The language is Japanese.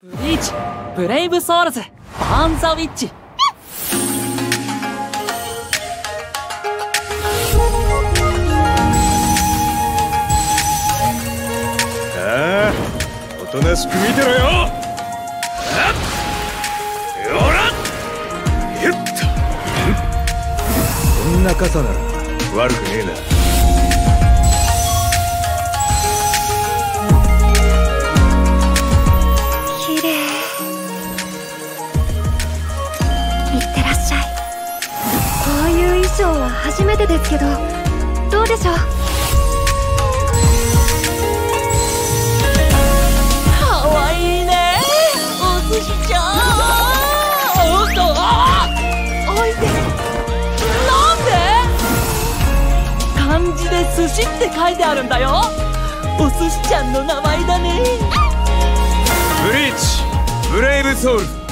ブリーチブレイブソウルズバーンザウィッチ。ああおとなしく見てろよ。よらゆっと。こんな傘なら。悪くねえなういう衣装は初めてですけどどうでしょう？かわいいね。お寿司ちゃん。おっとあおいでなんで？漢字で寿司って書いてあるんだよ。お寿司ちゃんの名前だね。ブリーチ。ブレイブソウル。ズ